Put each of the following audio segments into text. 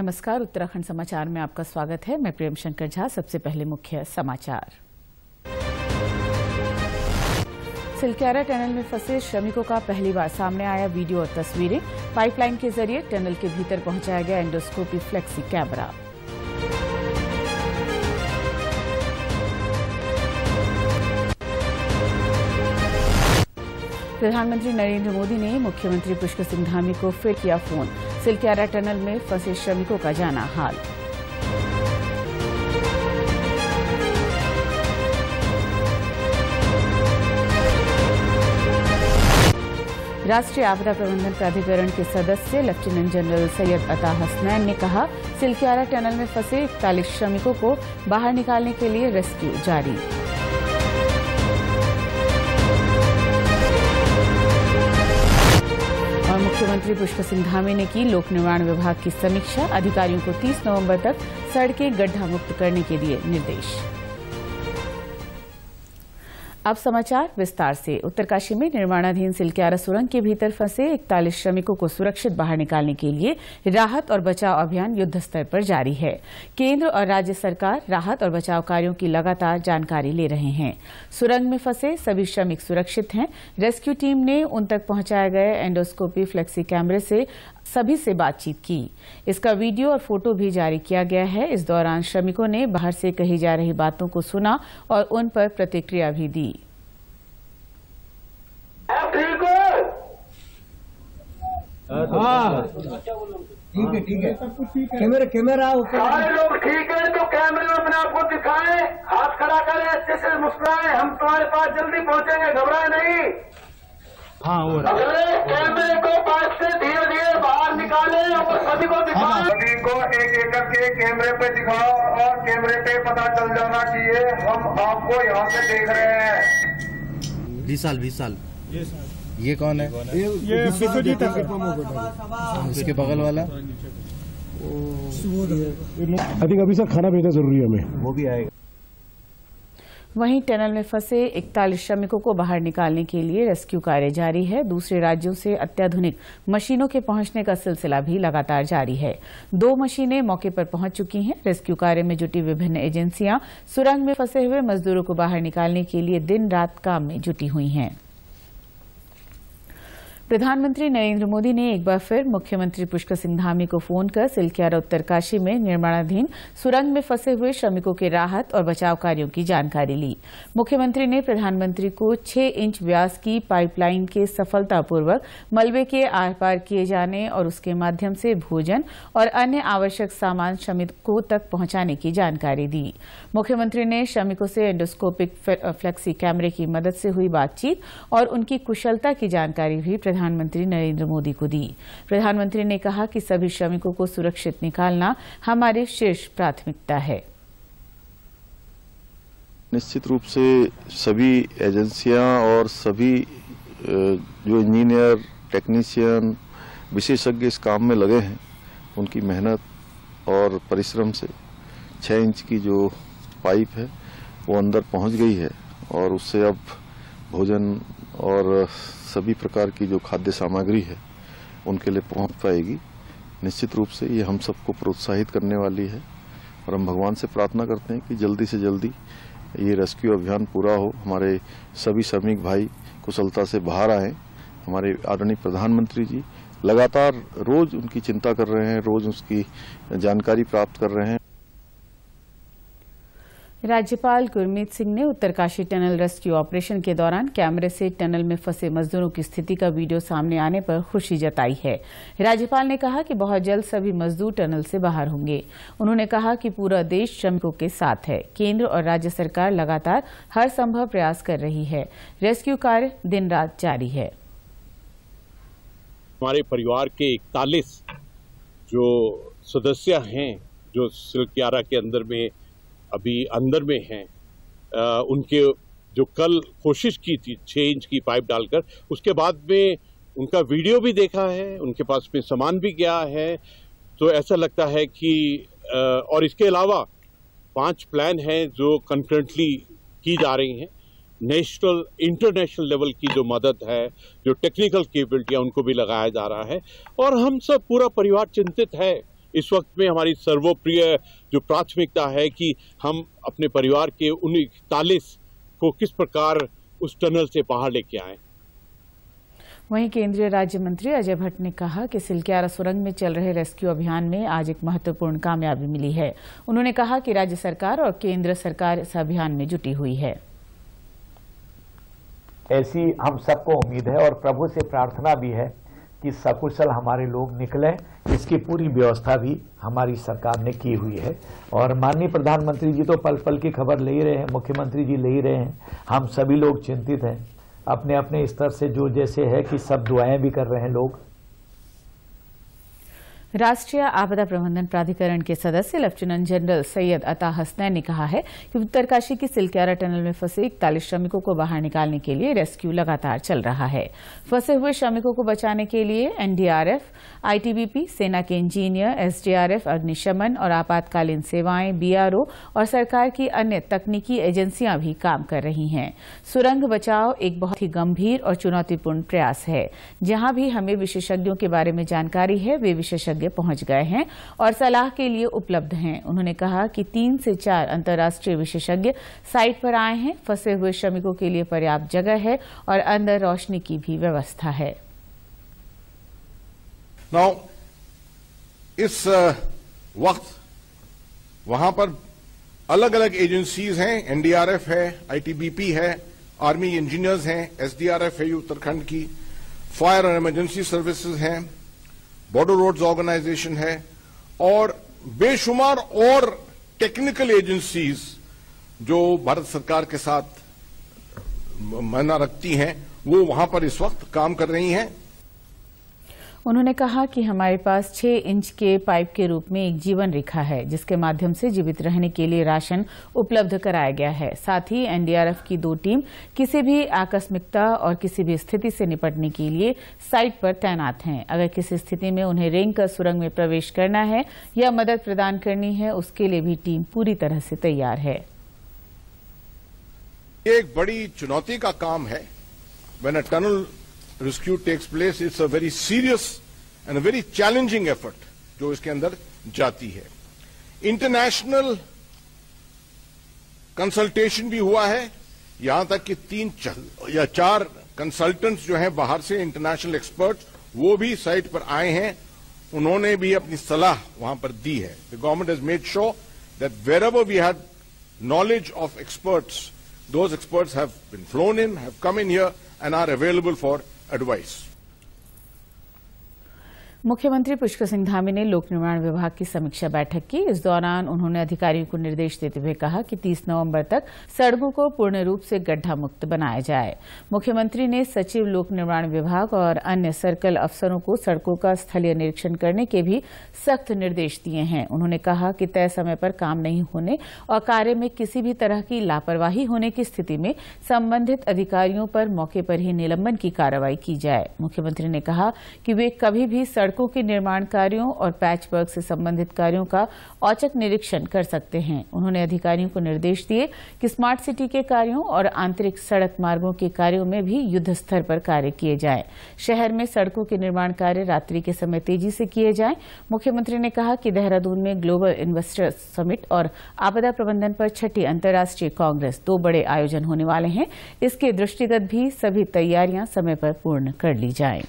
नमस्कार, उत्तराखंड समाचार में आपका स्वागत है। मैं प्रेम शंकर झा, सबसे पहले मुख्य समाचार। सिलक्यारा टनल में फंसे श्रमिकों का पहली बार सामने आया वीडियो और तस्वीरें। पाइपलाइन के ज़रिए टनल के भीतर पहुँचाया गया एंडोस्कोपी फ्लेक्सी कैमरा। प्रधानमंत्री नरेंद्र मोदी ने मुख्यमंत्री पुष्कर सिंह धामी को फिर किया फ़ोन। सिलक्यारा टनल में फंसे श्रमिकों का जाना हाल। राष्ट्रीय आपदा प्रबंधन प्राधिकरण के सदस्य लेफ्टिनेंट जनरल सैयद अता हसनैन ने कहा, सिलक्यारा टनल में फंसे इकतालीस श्रमिकों को बाहर निकालने के लिए रेस्क्यू जारी। और पुष्प सिंह धामी ने की लोक निर्माण विभाग की समीक्षा। अधिकारियों को 30 नवंबर तक सड़कें गड्ढा मुक्त करने के दिए निर्देश। अब समाचार विस्तार से। उत्तरकाशी में निर्माणाधीन सिलक्यारा सुरंग के भीतर फंसे इकतालीस श्रमिकों को सुरक्षित बाहर निकालने के लिए राहत और बचाव अभियान युद्ध स्तर पर जारी है। केंद्र और राज्य सरकार राहत और बचाव कार्यों की लगातार जानकारी ले रहे हैं। सुरंग में फंसे सभी श्रमिक सुरक्षित हैं। रेस्क्यू टीम ने उन तक पहुँचाए गए एंडोस्कोपी फ्लेक्सी कैमरे से सभी से बातचीत की। इसका वीडियो और फ़ोटो भी जारी किया गया है। इस दौरान श्रमिकों ने बाहर से कही जा रही बातों को सुना और उन पर प्रतिक्रिया भी दी। ठीक हो? हाँ ठीक है ठीक है कैमरा कैमरा ऊपर सारे लोग ठीक है तो कैमरे में अपने आप को दिखाएँ। हाथ खड़ा करें अच्छे से मुस्कुराएँ। हम तुम्हारे पास जल्दी पहुँचेंगे घबराए नहीं। हाँ हो रहा कैमरे को पास से धीरे धीरे बाहर निकालें और सभी को दिखाएँ। सभी को एक एक करके कैमरे पे दिखाओ और कैमरे पे पता चल जाना चाहिए हम आपको यहाँ से देख रहे हैं। विशाल विशाल ये कौन है? ये विश्वजीत इसके बगल वाला। अधिक अभी सर खाना भेजना ज़रूरी है हमें। वो भी आएगा। वहीं टनल में फंसे इकतालीस श्रमिकों को बाहर निकालने के लिए रेस्क्यू कार्य जारी है। दूसरे राज्यों से अत्याधुनिक मशीनों के पहुँचने का सिलसिला भी लगातार जारी है। दो मशीनें मौके पर पहुँच चुकी हैं। रेस्क्यू कार्य में जुटी विभिन्न एजेंसियाँ सुरंग में फंसे हुए मजदूरों को बाहर निकालने के लिए दिन रात काम में जुटी हुई हैं। प्रधानमंत्री नरेंद्र मोदी ने एक बार फिर मुख्यमंत्री पुष्कर सिंह धामी को फ़ोन कर सिलक्यारा उत्तरकाशी में निर्माणाधीन सुरंग में फंसे हुए श्रमिकों के राहत और बचाव कार्यों की जानकारी ली। मुख्यमंत्री ने प्रधानमंत्री को छह इंच व्यास की पाइपलाइन के सफलतापूर्वक मलबे के आर पार किए जाने और उसके माध्यम से भोजन और अन्य आवश्यक सामान श्रमिकों तक पहुँचाने की जानकारी दी। मुख्यमंत्री ने श्रमिकों से एंडोस्कोपिक फ्लेक्सी कैमरे की मदद से हुई बातचीत और उनकी कुशलता की जानकारी भी प्रधानमंत्री नरेंद्र मोदी को दी। प्रधानमंत्री ने कहा कि सभी श्रमिकों को सुरक्षित निकालना हमारी शीर्ष प्राथमिकता है। निश्चित रूप से सभी एजेंसियाँ और सभी जो इंजीनियर, टेक्नीशियन, विशेषज्ञ इस काम में लगे हैं, उनकी मेहनत और परिश्रम से छः इंच की जो पाइप है, वो अंदर पहुँच गई है और उससे अब भोजन और सभी प्रकार की जो खाद्य सामग्री है, उनके लिए पहुँच पाएगी। निश्चित रूप से ये हम सबको प्रोत्साहित करने वाली है और हम भगवान से प्रार्थना करते हैं कि जल्दी से जल्दी ये रेस्क्यू अभियान पूरा हो। हमारे सभी श्रमिक भाई कुशलता से बाहर आए। हमारे आदरणीय प्रधानमंत्री जी लगातार रोज उनकी चिंता कर रहे हैं, रोज उसकी जानकारी प्राप्त कर रहे हैं। राज्यपाल गुरमीत सिंह ने उत्तरकाशी टनल रेस्क्यू ऑपरेशन के दौरान कैमरे से टनल में फंसे मजदूरों की स्थिति का वीडियो सामने आने पर खुशी जताई है। राज्यपाल ने कहा कि बहुत जल्द सभी मजदूर टनल से बाहर होंगे। उन्होंने कहा कि पूरा देश श्रमिकों के साथ है। केंद्र और राज्य सरकार लगातार हर संभव प्रयास कर रही है। रेस्क्यू कार्य दिन रात जारी है। हमारे परिवार के इकतालीस जो सदस्य हैं, जो सिल्कियारा के अंदर में अभी अंदर में हैं उनके जो कल कोशिश की थी छः इंच की पाइप डालकर, उसके बाद में उनका वीडियो भी देखा है, उनके पास में सामान भी गया है। तो ऐसा लगता है कि और इसके अलावा पाँच प्लान हैं जो कंकरेंटली की जा रही हैं। नेशनल इंटरनेशनल लेवल की जो मदद है, जो टेक्निकल कैपेबिलिटी है, उनको भी लगाया जा रहा है। और हम सब पूरा परिवार चिंतित है इस वक्त में हमारी सर्वोप्रिय जो प्राथमिकता है कि हम अपने परिवार के उन इकतालीस को किस प्रकार उस टनल से बाहर लेके आए। वहीं केंद्रीय राज्य मंत्री अजय भट्ट ने कहा कि सिलक्यारा सुरंग में चल रहे रेस्क्यू अभियान में आज एक महत्वपूर्ण कामयाबी मिली है। उन्होंने कहा कि राज्य सरकार और केंद्र सरकार इस अभियान में जुटी हुई है। ऐसी हम सबको उम्मीद है और प्रभु से प्रार्थना भी है कि सकुशल हमारे लोग निकले, इसकी पूरी व्यवस्था भी हमारी सरकार ने की हुई है। और माननीय प्रधानमंत्री जी तो पल पल की खबर ले ही रहे हैं, मुख्यमंत्री जी ले ही रहे हैं। हम सभी लोग चिंतित हैं। अपने अपने स्तर से जो जैसे है कि सब दुआएँ भी कर रहे हैं लोग। राष्ट्रीय आपदा प्रबंधन प्राधिकरण के सदस्य, लेफ्टिनेंट जनरल सैयद अता हसनैन ने कहा है कि उत्तरकाशी की सिलक्यारा टनल में फंसे इकतालीस श्रमिकों को बाहर निकालने के लिए रेस्क्यू लगातार चल रहा है। फंसे हुए श्रमिकों को बचाने के लिए एनडीआरएफ, आईटीबीपी, सेना के इंजीनियर, एसडीआरएफ, अग्निशमन और आपातकालीन सेवाएँ, बीआरओ और सरकार की अन्य तकनीकी एजेंसियाँ भी काम कर रही हैं। सुरंग बचाव एक बहुत ही गंभीर और चुनौतीपूर्ण प्रयास है। जहाँ भी हमें विशेषज्ञों के बारे में जानकारी है, वे विशेषज्ञ पहुँच गए हैं और सलाह के लिए उपलब्ध हैं। उन्होंने कहा कि तीन से चार अंतर्राष्ट्रीय विशेषज्ञ साइट पर आए हैं, फंसे हुए श्रमिकों के लिए पर्याप्त जगह है और अंदर रोशनी की भी व्यवस्था है। नाउ इस वक्त वहाँ पर अलग अलग एजेंसीज हैं। एनडीआरएफ है आईटीबीपी है आर्मी इंजीनियर्स हैं एसडीआरएफ है उत्तराखंड की। फायर और इमरजेंसी सर्विसेज़ हैं। बॉर्डर रोड्स ऑर्गेनाइजेशन है, और बेशुमार और टेक्निकल एजेंसीज जो भारत सरकार के साथ मना रखती हैं, वो वहाँ पर इस वक्त काम कर रही हैं। उन्होंने कहा कि हमारे पास छह इंच के पाइप के रूप में एक जीवन रेखा है, जिसके माध्यम से जीवित रहने के लिए राशन उपलब्ध कराया गया है। साथ ही एनडीआरएफ की दो टीम किसी भी आकस्मिकता और किसी भी स्थिति से निपटने के लिए साइट पर तैनात हैं। अगर किसी स्थिति में उन्हें रेंग कर सुरंग में प्रवेश करना है या मदद प्रदान करनी है, उसके लिए भी टीम पूरी तरह से तैयार है। एक बड़ी चुनौती का काम है। Tunnel rescue takes place it's a very serious and a very challenging effort जो इसके अंदर जाती है। इंटरनेशनल कंसल्टेशन भी हुआ है। यहाँ तक कि तीन या चार कंसल्टेंट्स जो हैं बाहर से इंटरनेशनल एक्सपर्ट वो भी साइट पर आए हैं। उन्होंने भी अपनी सलाह वहाँ पर दी है। The government has made sure that wherever we had knowledge of experts those experts have been flown in have come in here and are available for advice. मुख्यमंत्री पुष्कर सिंह धामी ने लोक निर्माण विभाग की समीक्षा बैठक की। इस दौरान उन्होंने अधिकारियों को निर्देश देते हुए कहा कि 30 नवंबर तक सड़कों को पूर्ण रूप से गड्ढा मुक्त बनाया जाए। मुख्यमंत्री ने सचिव लोक निर्माण विभाग और अन्य सर्कल अफसरों को सड़कों का स्थलीय निरीक्षण करने के भी सख्त निर्देश दिए हैं। उन्होंने कहा कि तय समय पर काम नहीं होने और कार्य में किसी भी तरह की लापरवाही होने की स्थिति में संबंधित अधिकारियों पर मौके पर ही निलंबन की कार्रवाई की जाए। मुख्यमंत्री ने कहा कि वे कभी भी सड़कों के निर्माण कार्यों और पैच वर्क से संबंधित कार्यों का औचक निरीक्षण कर सकते हैं। उन्होंने अधिकारियों को निर्देश दिए कि स्मार्ट सिटी के कार्यों और आंतरिक सड़क मार्गों के कार्यों में भी युद्ध स्तर पर कार्य किए जाएँ। शहर में सड़कों के निर्माण कार्य रात्रि के समय तेज़ी से किए जाएँ। मुख्यमंत्री ने कहा कि देहरादून में ग्लोबल इन्वेस्टर्स समिट और आपदा प्रबंधन पर छठी अंतर्राष्ट्रीय कांग्रेस दो बड़े आयोजन होने वाले हैं। इसके दृष्टिगत भी सभी तैयारियाँ समय पर पूर्ण कर ली जाएँ।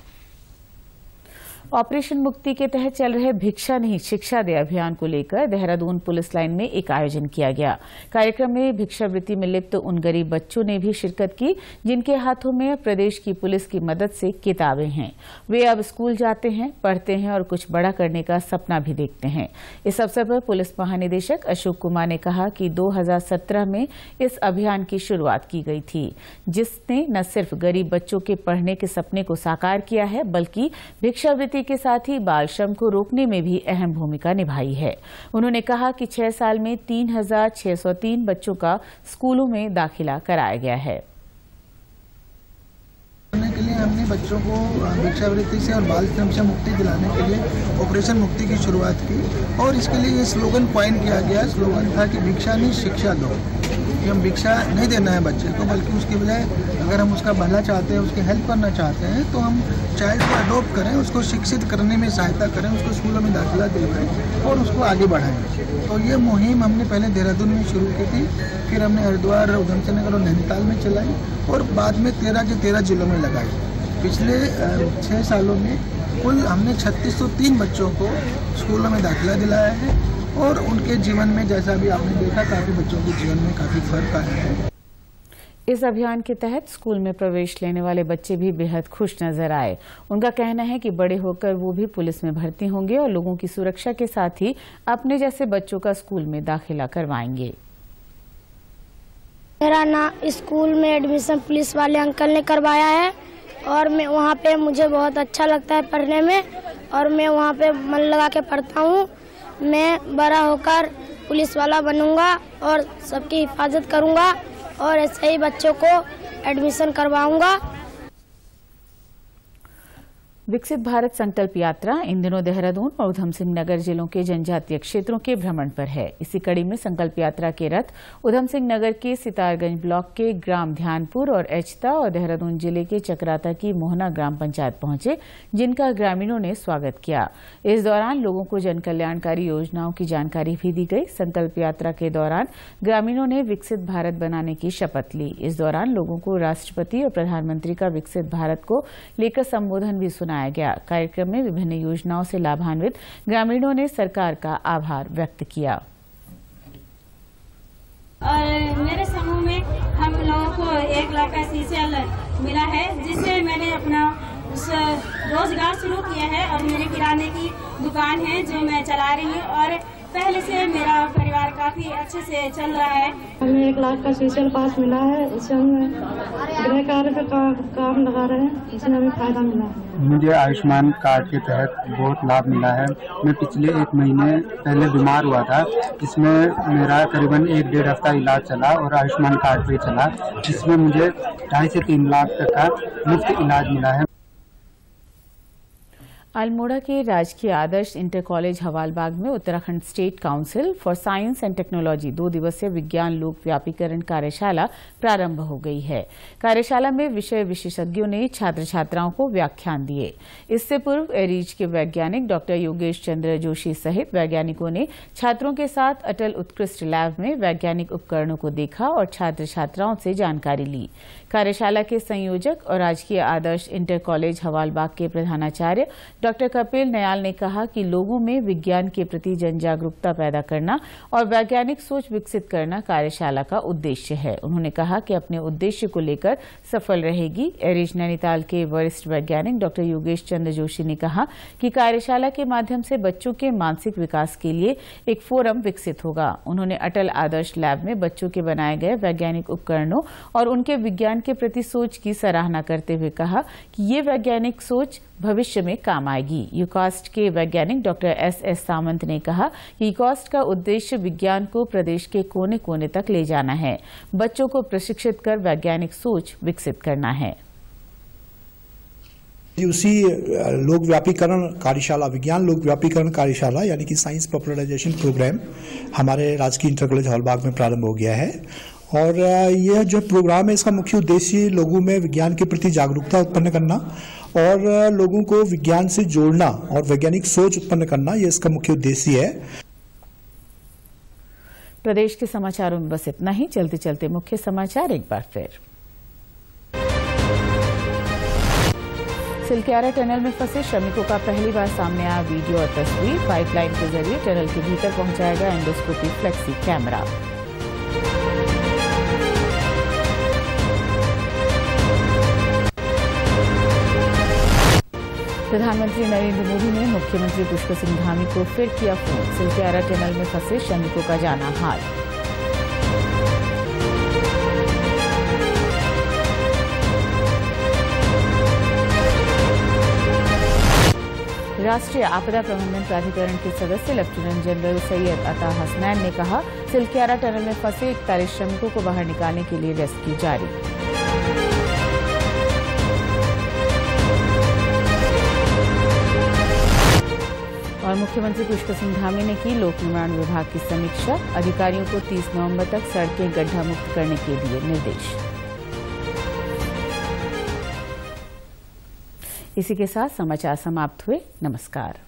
ऑपरेशन मुक्ति के तहत चल रहे भिक्षा नहीं, शिक्षा दे अभियान को लेकर देहरादून पुलिस लाइन में एक आयोजन किया गया। कार्यक्रम में भिक्षावृत्ति में लिप्त उन गरीब बच्चों ने भी शिरकत की, जिनके हाथों में प्रदेश की पुलिस की मदद से किताबें हैं। वे अब स्कूल जाते हैं, पढ़ते हैं और कुछ बड़ा करने का सपना भी देखते हैं। इस अवसर पर पुलिस महानिदेशक अशोक कुमार ने कहा कि दो हज़ार सत्रह में इस अभियान की शुरुआत की गई थी, जिसने न सिर्फ़ गरीब बच्चों के पढ़ने के सपने को साकार किया है, बल्कि भिक्षावृत्ति के साथ ही बाल श्रम को रोकने में भी अहम भूमिका निभाई है। उन्होंने कहा कि छह साल में 3,603 बच्चों का स्कूलों में दाखिला कराया गया है। हमने बच्चों को भिक्षावृत्ति से और बाल श्रम से मुक्ति दिलाने के लिए ऑपरेशन मुक्ति की शुरुआत की और इसके लिए ये स्लोगन पॉइंट किया गया। स्लोगन था कि भिक्षा नहीं शिक्षा दो। कि हम भिक्षा नहीं देना है बच्चे को, बल्कि उसके बजाय अगर हम उसका भला चाहते हैं, उसकी हेल्प करना चाहते हैं तो हम चाइल्ड को अडोप्ट करें, उसको शिक्षित करने में सहायता करें, उसको स्कूलों में दाखिला दिलवाएँ और उसको आगे बढ़ाएँ। तो ये मुहिम हमने पहले देहरादून में शुरू की थी, फिर हमने हरिद्वार उधमसिंह नगर और नैनीताल में चलाई और बाद में तेरह के तेरह जिलों में लगाई। पिछले छः सालों में कुल हमने छत्तीस सौ तीन बच्चों को स्कूलों में दाखिला दिलाया है। और उनके जीवन में जैसा भी आपने देखा काफ़ी बच्चों के जीवन में काफ़ी फ़र्क आया है। इस अभियान के तहत स्कूल में प्रवेश लेने वाले बच्चे भी बेहद खुश नज़र आए। उनका कहना है कि बड़े होकर वो भी पुलिस में भर्ती होंगे और लोगों की सुरक्षा के साथ ही अपने जैसे बच्चों का स्कूल में दाखिला करवाएँगे। मेरा नाम स्कूल में एडमिशन पुलिस वाले अंकल ने करवाया है और मैं वहाँ पे मुझे बहुत अच्छा लगता है पढ़ने में और मैं वहाँ पे मन लगा के पढ़ता हूँ। मैं बड़ा होकर पुलिस वाला बनूँगा और सबकी हिफाजत करूँगा और ऐसे ही बच्चों को एडमिशन करवाऊँगा। विकसित भारत संकल्प यात्रा इन दिनों देहरादून और उधमसिंह नगर जिलों के जनजातीय क्षेत्रों के भ्रमण पर है। इसी कड़ी में संकल्प यात्रा के रथ उधमसिंह नगर के सितारगंज ब्लॉक के ग्राम ध्यानपुर और एचता और देहरादून ज़िले के चक्राता की मोहना ग्राम पंचायत पहुँचे, जिनका ग्रामीणों ने स्वागत किया। इस दौरान लोगों को जन कल्याणकारी योजनाओं की जानकारी भी दी गई। संकल्प यात्रा के दौरान ग्रामीणों ने विकसित भारत बनाने की शपथ ली। इस दौरान लोगों को राष्ट्रपति और प्रधानमंत्री का विकसित भारत को लेकर संबोधन भी सुनाया गया कार्यक्रम में विभिन्न योजनाओं से लाभान्वित ग्रामीणों ने सरकार का आभार व्यक्त किया। और मेरे समूह में हम लोगों को एक लाख का सीसीएल मिला है, जिससे मैंने अपना रोज़गार शुरू किया है और मेरे किराने की दुकान है जो मैं चला रही हूँ और पहले से मेरा परिवार काफ़ी अच्छे से चल रहा है। हमें एक लाख का सोशल पास मिला है उससे हम गृह कार्य का का, काम लगा रहे हैं इससे हमें फ़ायदा मिला है। मुझे आयुष्मान कार्ड के तहत बहुत लाभ मिला है। मैं पिछले एक महीने पहले बीमार हुआ था इसमें मेरा करीबन एक डेढ़ हफ़्ता इलाज चला और आयुष्मान कार्ड पे चला जिसमें मुझे ढाई से तीन लाख तक का मुफ़्त इलाज मिला है। अल्मोड़ा के राजकीय आदर्श इंटर कॉलेज हवालबाग में Uttarakhand state council for science and technology दो दिवसीय विज्ञान लोक व्यापीकरण कार्यशाला प्रारंभ हो गई है। कार्यशाला में विषय विशेषज्ञों ने छात्र छात्राओं को व्याख्यान दिए। इससे पूर्व एरीज के वैज्ञानिक डॉक्टर योगेश चंद्र जोशी सहित वैज्ञानिकों ने छात्रों के साथ अटल उत्कृष्ट लैब में वैज्ञानिक उपकरणों को देखा और छात्र छात्राओं से जानकारी ली। कार्यशाला के संयोजक और राजकीय आदर्श इंटर कॉलेज हवालबाग के प्रधानाचार्य डॉक्टर कपिल नयाल ने कहा कि लोगों में विज्ञान के प्रति जन जागरूकता पैदा करना और वैज्ञानिक सोच विकसित करना कार्यशाला का उद्देश्य है। उन्होंने कहा कि अपने उद्देश्य को लेकर सफल रहेगी। एरिज नैनीताल के वरिष्ठ वैज्ञानिक डॉक्टर योगेश चंद्र जोशी ने कहा कि कार्यशाला के माध्यम से बच्चों के मानसिक विकास के लिए एक फोरम विकसित होगा। उन्होंने अटल आदर्श लैब में बच्चों के बनाए गए वैज्ञानिक उपकरणों और उनके विज्ञान के प्रति सोच की सराहना करते हुए कहा कि ये वैज्ञानिक सोच भविष्य में काम आएगी। यूकॉस्ट के वैज्ञानिक डॉक्टर एस एस सामंत ने कहा कि यूकॉस्ट का उद्देश्य विज्ञान को प्रदेश के कोने कोने तक ले जाना है। बच्चों को प्रशिक्षित कर वैज्ञानिक सोच विकसित करना है। उसी लोक व्यापीकरण कार्यशाला, विज्ञान लोक व्यापीकरण कार्यशाला, यानी कि साइंस पॉपुलराइजेशन प्रोग्राम, हमारे राजकीय इंटर कॉलेज हॉलबाग में प्रारंभ हो गया है। और यह जो प्रोग्राम है, इसका मुख्य उद्देश्य लोगों में विज्ञान के प्रति जागरूकता उत्पन्न करना और लोगों को विज्ञान से जोड़ना और वैज्ञानिक सोच उत्पन्न करना यह इसका मुख्य उद्देश्य है। प्रदेश के समाचारों में बस इतना ही। चलते चलते मुख्य समाचार एक बार फिर। सिलक्यारा टनल में फंसे श्रमिकों का पहली बार सामने आया वीडियो और तस्वीर। पाइपलाइन के ज़रिए टनल के भीतर पहुंचाएगा एंडोस्कोपी फ्लेक्सी कैमरा। प्रधानमंत्री नरेंद्र मोदी ने मुख्यमंत्री पुष्कर सिंह धामी को फिर किया फ़ोन। सिलक्यारा टनल में फंसे श्रमिकों का जाना हाल। राष्ट्रीय आपदा प्रबंधन प्राधिकरण के सदस्य लेफ्टिनेंट जनरल सैयद अता हसनैन ने कहा, सिलक्यारा टनल में फंसे इकतालीस श्रमिकों को बाहर निकालने के लिए रेस्क्यू जारी। और मुख्यमंत्री पुष्प सिंह धामी ने की लोक निर्माण विभाग की समीक्षा। अधिकारियों को 30 नवंबर तक सड़कें गड्ढा मुक्त करने के दिए निर्देश। इसी के साथ समाचार समाप्त हुए। नमस्कार।